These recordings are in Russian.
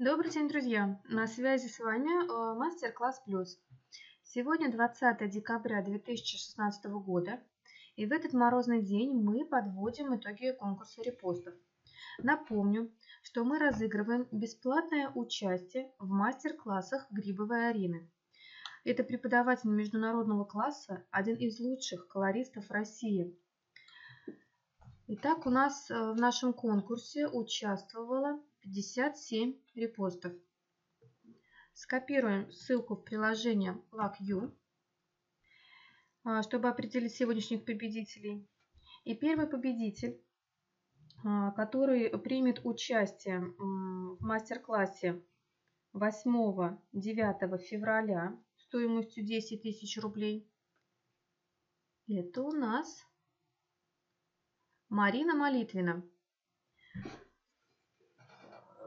Добрый день, друзья! На связи с вами э, Мастер-класс Плюс. Сегодня 20 декабря 2016 года, и в этот морозный день мы подводим итоги конкурса репостов. Напомню, что мы разыгрываем бесплатное участие в мастер-классах Грибовой Арины. Это преподаватель международного класса, один из лучших колористов России. Итак, у нас э, в нашем конкурсе участвовало 57 репостов. Скопируем ссылку в приложение LuckU, а, чтобы определить сегодняшних победителей. И первый победитель, а, который примет участие в мастер-классе 8-9 февраля стоимостью 10 тысяч рублей, это у нас Марина Молитвина.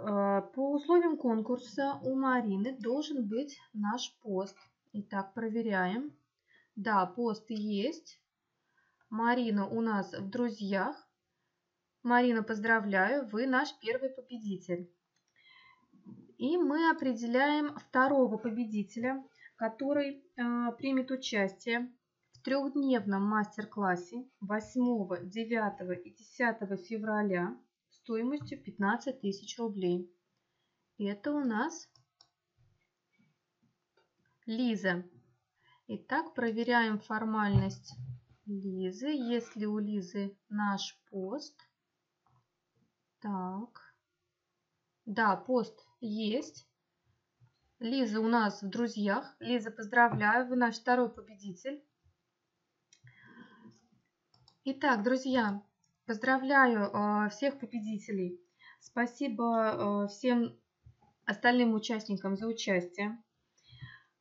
Э, по условиям конкурса у Марины должен быть наш пост. Итак, проверяем. Да, пост есть. Марина у нас в друзьях. Марина, поздравляю, вы наш первый победитель. И мы определяем второго победителя, который э, примет участие в трехдневном мастер-классе 8, 9 и 10 февраля стоимостью 15 тысяч рублей. Это у нас Лиза. Итак, проверяем формальность Лизы. Если у Лизы наш пост. Так. Да, пост есть. Лиза у нас в друзьях. Лиза, поздравляю, вы наш второй победитель. Итак, друзья, Поздравляю э, всех победителей. Спасибо э, всем остальным участникам за участие.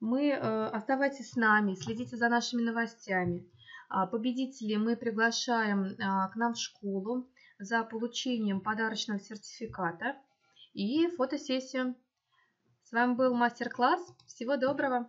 Мы э, оставайтесь с нами, следите за нашими новостями. А, победителей мы приглашаем к нам в школу за получением подарочного сертификата и фотосессию. С вами был мастер-класс. Всего доброго!